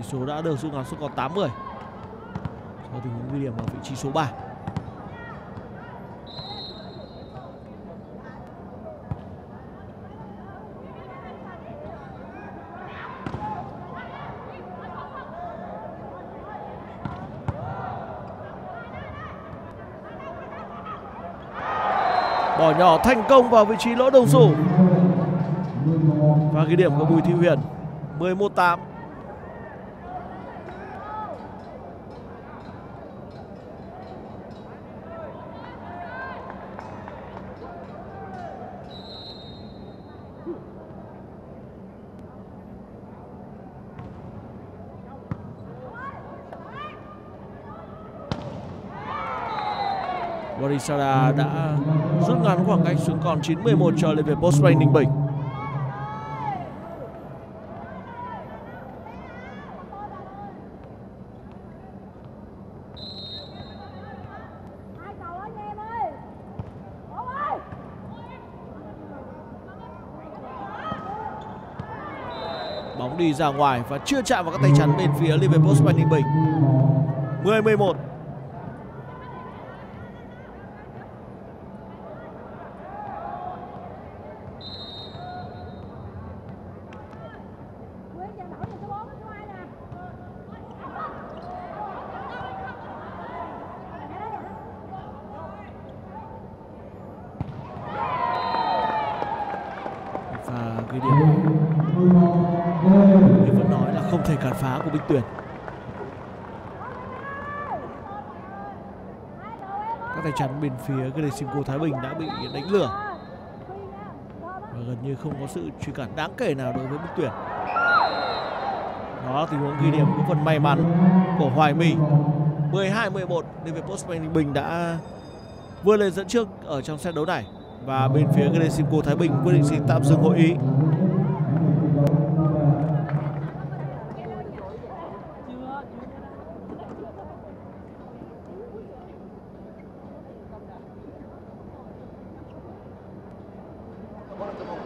Tỷ số đã được rút ngắn xuống còn 80. Sau tình huống nguy điểm ở vị trí số 3. Bỏ nhỏ thành công vào vị trí lỗ đồng xu Và ghi điểm của Bùi Thị Huyền 11-8. Marisara đã rút ngắn khoảng cách xuống còn 9-11 cho Liverpool Spring Ninh Bình. Bóng đi ra ngoài và chưa chạm vào các tay chắn bên phía Liverpool Spring Bình. 10-11. Nguyên giờ đổi về số 4 số 2 nè Và ghi điểm mình vẫn nói là không thể cản phá của Bích Tuyển. Các tay chắn bên phía Glesimco Thái Bình đã bị đánh lừa và gần như không có sự truy cản đáng kể nào đối với Bích Tuyển. Đó là tình huống ghi điểm có phần may mắn của Hoài Mỹ. 12-11 Liverpool Postman Ninh Bình đã vươn lên dẫn trước ở trong set đấu này và bên phía Glesimco Thái Bình quyết định xin tạm dừng hội ý.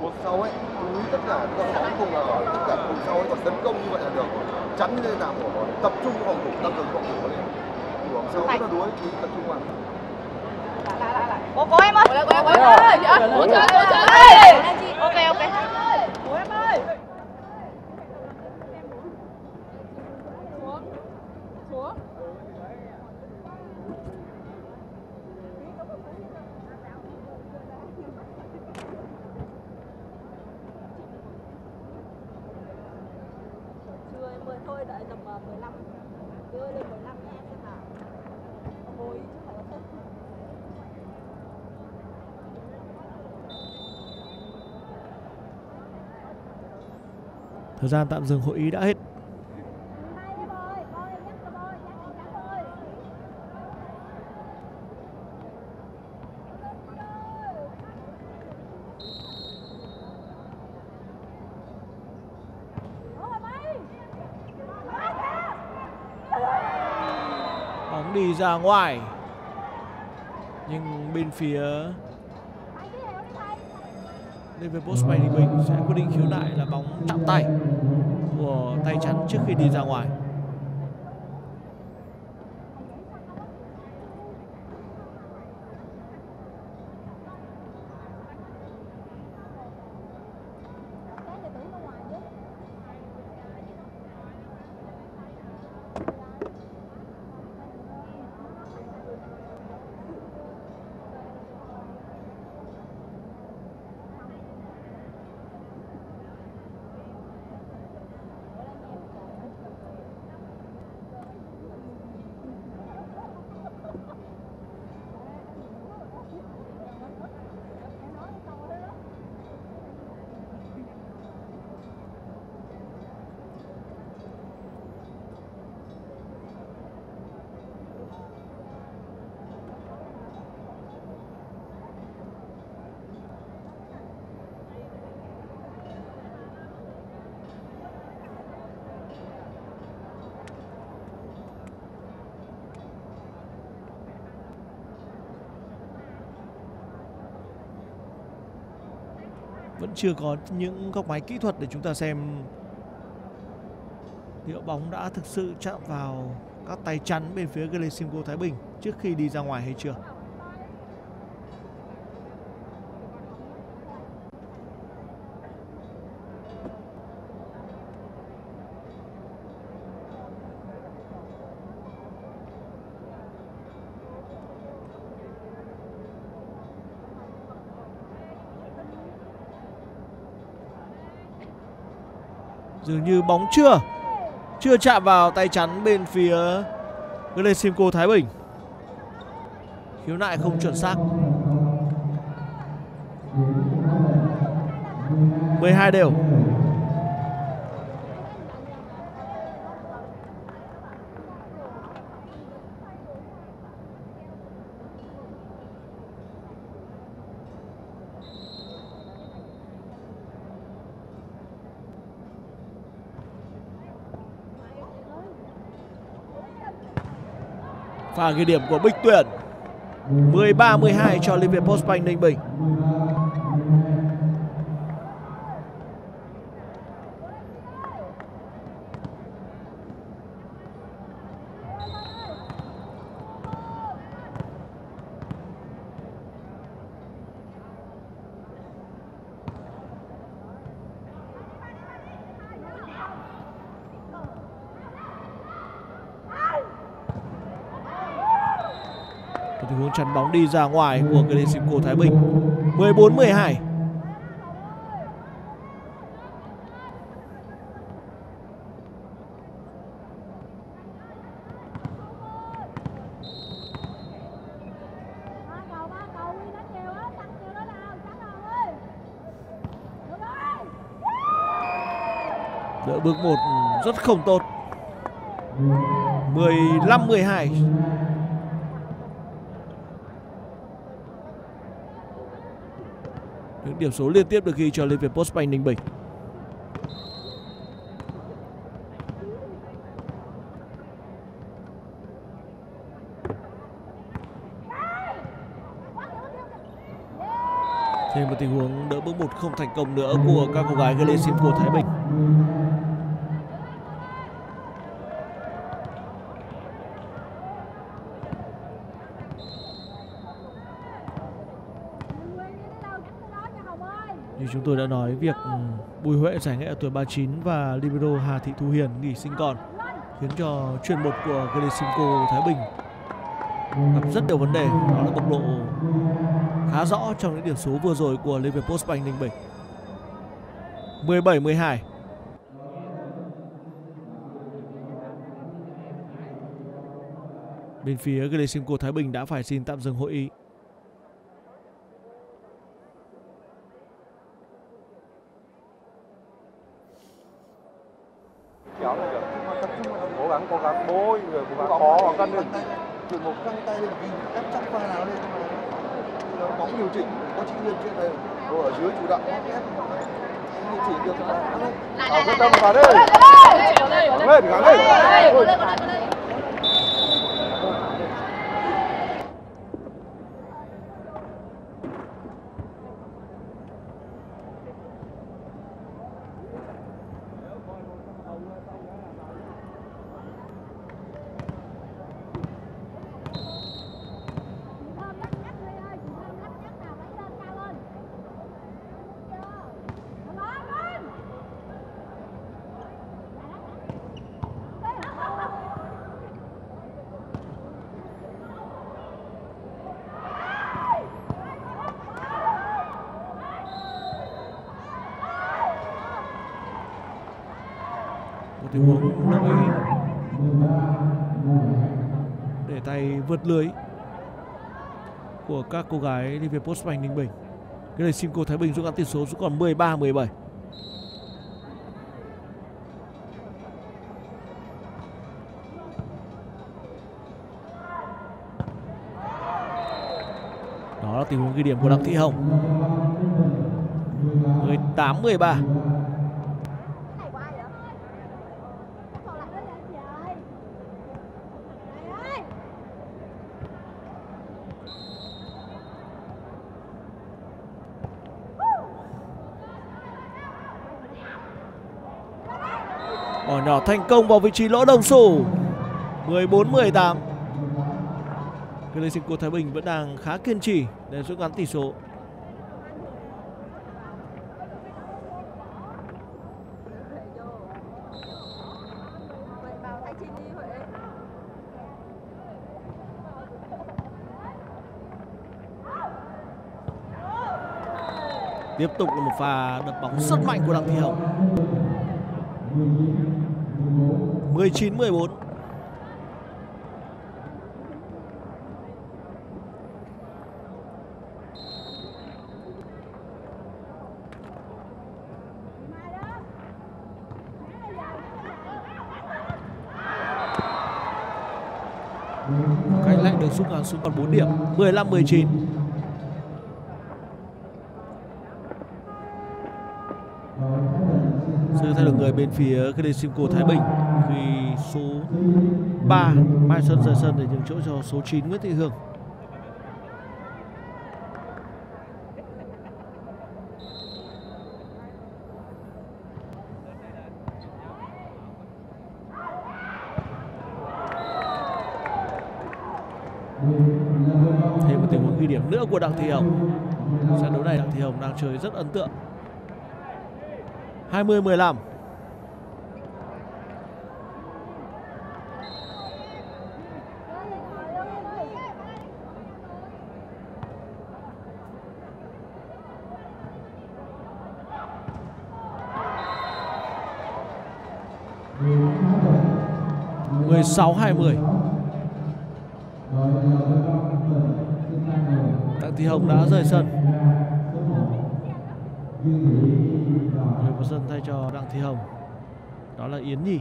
Cuộc sau ấy, chú ý tất cả các bóng không là ở tất cả cuộc sau ấy còn tấn công như vậy là được. Chắn lên nào của tập trung phòng thủ, tăng cường phòng thủ lên. Của sau rất là đuối, chú ý tập trung vào. Của, của em ơi. Của, của, của em ơi. Của chơi, của chơi. Ok, ok. Của em ơi. Chưa em ơi, thôi đợi tầm ờ, 15 Đưa lên 15 nha em xem nào Hồi chứ phải là sân Thời gian tạm dừng hội ý đã hết. Bóng đi ra ngoài. Nhưng bên phía Liverpool Spring Ninh Bình sẽ quyết định khiếu nại là bóng chạm tay của tay chắn trước khi đi ra ngoài. Vẫn chưa có những góc máy kỹ thuật để chúng ta xem liệu bóng đã thực sự chạm vào các tay chắn bên phía Gelesimco Thái Bình trước khi đi ra ngoài hay chưa. Dường như bóng chưa chưa chạm vào tay chắn bên phía Glesimco Thái Bình. Khiếu nại không chuẩn xác. 12 đều. Và ghi điểm của Bích Tuyển. 13-12 cho Liên Việt Postbank Ninh Bình Một tình huống chắn bóng đi ra ngoài của Glesimco Thái Bình. 14-12 Đỡ bước một rất không tốt. 15-12 Những điểm số liên tiếp được ghi cho Liên Việt Postbank Ninh Bình. Thêm một tình huống đỡ bước một không thành công nữa của các cô gái Glesimco Thái Bình Nguyên đi đến đâu trắng tới đó nha Hồng ơi Như chúng tôi đã nói, việc ừ, Bùi Huệ giải nghệ ở tuổi 39 và Libero Hà Thị Thu Hiền nghỉ sinh con khiến cho chuyên một của Glesimco Thái Bình gặp rất nhiều vấn đề. Đó là bộc lộ khá rõ trong những điểm số vừa rồi của Liverpool Việt Postbank Ninh Bình. 17-12 Bên phía Glesimco Thái Bình đã phải xin tạm dừng hội ý. tình huống đồng ý để tay vượt lưới của các cô gái đi về Postbank Ninh Bình. Cái này xin cô Thái Bình rút ngắn tỷ số xuống còn 13 17. Đó là tình huống ghi điểm của Đặng Thị Hồng. 18 13. Nhỏ thành công vào vị trí lỗ đồng sủ 14-18 Clesinco Thái Bình vẫn đang khá kiên trì để rút ngắn tỷ số. Tiếp tục là một pha đập bóng rất mạnh của Đặng Thị Hồng. 19-14 Cách lại được rút ngắn xuống còn 4 điểm 15-19 Sự thay đổi người bên phía Clesimco Thái Bình khi số 3 Mai Xuân rời sân để nhường chỗ cho số 9 Nguyễn Thị Hương. Thêm một tình huống ghi điểm nữa của Đặng Thị Hồng. Trận đấu này Đặng Thị Hồng đang chơi rất ấn tượng. 20-15 16-20 Đặng Thị Hồng đã rời sân. Người vào sân thay cho Đặng Thị Hồng. Đó là Yến Nhi.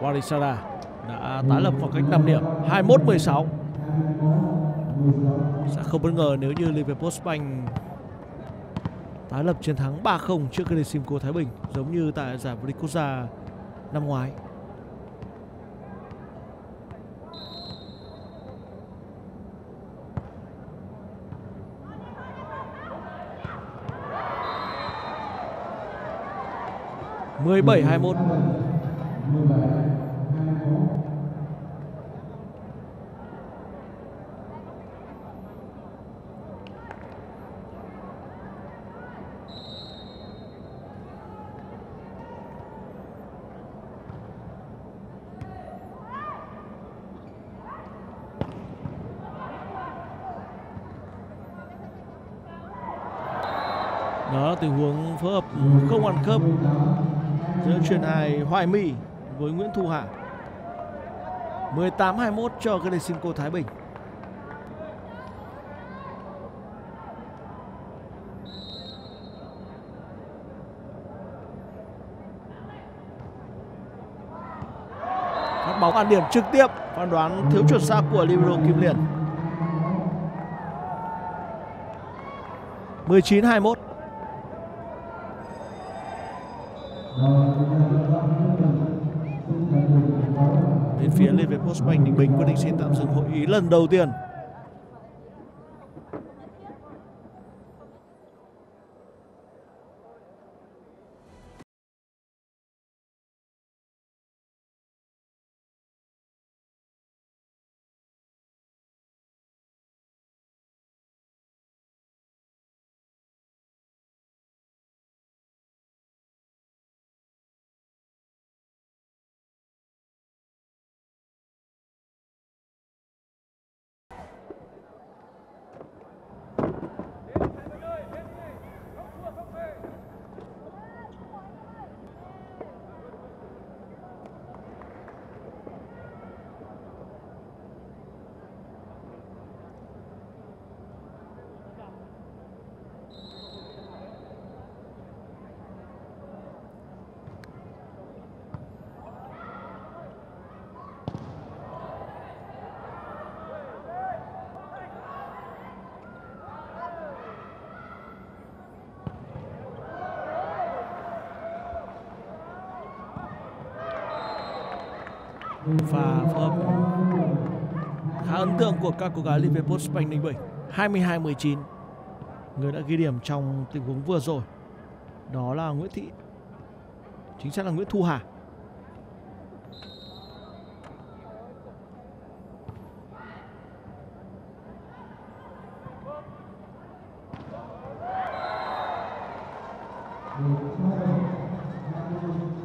Warisara đã tái lập khoảng cách 5 điểm 21-16 sẽ không bất ngờ nếu như Liverpool Bank tái lập chiến thắng 3-0 trước Simco Thái Bình, giống như tại giải vô địch quốc gia năm ngoái. mười bảy hai 21 tình huống phối hợp không ăn khớp giữa truyền hài Hoài My với Nguyễn Thu Hà. 18-21 cho Glesimco Thái Bình. Phát bóng ăn điểm trực tiếp phán đoán thiếu chuẩn xác của Libero Kim Liên. 19-21 Liên Đình Bình quyết định xin tạm dừng hội ý lần đầu tiên. Pha phối hợp khá ấn tượng của các cô gái Liverpool Spain Ninh Bình 22-19 người đã ghi điểm trong tình huống vừa rồi. Đó là Nguyễn Thị, chính xác là Nguyễn Thu Hà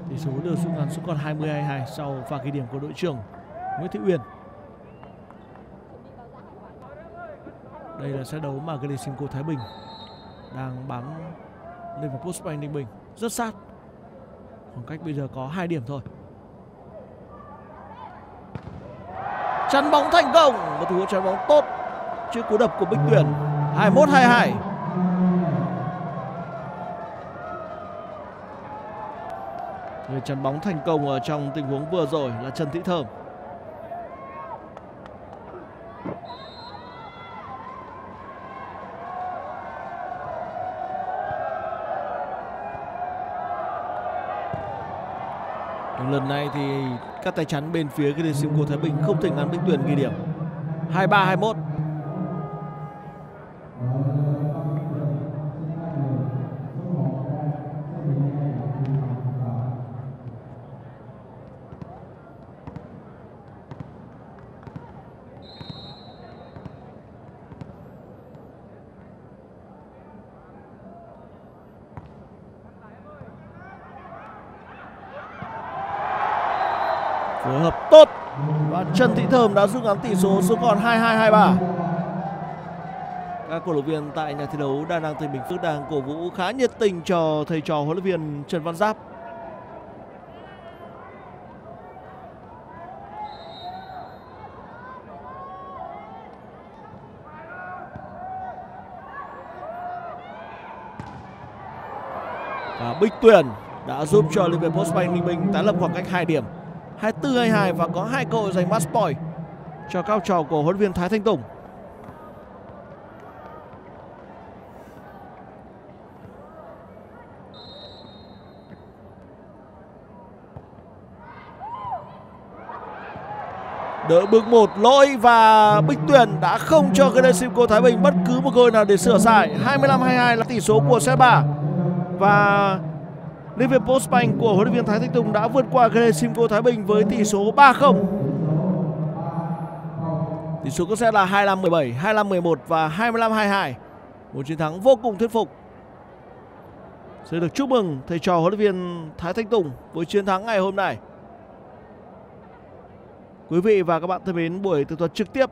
tỷ số được rút ngắn xuống còn 20-22 sau pha ghi điểm của đội trưởng Nguyễn Thị Uyên đây là set đấu mà Glesimco Thái Bình đang bám lên vào post Spain Ninh Bình rất sát. Khoảng cách bây giờ có 2 điểm thôi. Chắn bóng thành công. Một thủ chắn bóng tốt. Trước cú đập của Bích Tuyển. 21-22. Người chắn bóng thành công ở trong tình huống vừa rồi là Trần Thị Thơm. Lần này thì các tay chắn bên phía cái Simcoe Thái Bình không thể ngăn Bích Tuyền ghi điểm 23 21 phối hợp tốt và Trần Thị Thơm đã rút ngắn tỷ số xuống còn 22-23 các cổ động viên tại nhà thi đấu Đà Nẵng tỉnh Bình Phước đang cổ vũ khá nhiệt tình cho thầy trò huấn luyện viên Trần Văn Giáp. Và Bích Tuyền đã giúp cho Liverpool Spain Ninh Bình tái lập khoảng cách 2 điểm. 24-22 và có hai cơ hội giành match point cho cao trò của huấn viên Thái Thanh Tùng. Đỡ bước một, lỗi và Bích Tuyền đã không cho Glesimco Thái Bình bất cứ một cơ hội nào để sửa sai. 25-22 là tỷ số của set 3. Và Liverpool Spain của huấn luyện viên Thái Thanh Tùng đã vượt qua Glesimco Thái Bình với tỷ số 3-0. Tỷ số có sẽ là 25-17, 25-11 và 25-22. Một chiến thắng vô cùng thuyết phục. Xin được chúc mừng thầy trò huấn luyện viên Thái Thanh Tùng với chiến thắng ngày hôm nay. Quý vị và các bạn thân mến, buổi tường thuật trực tiếp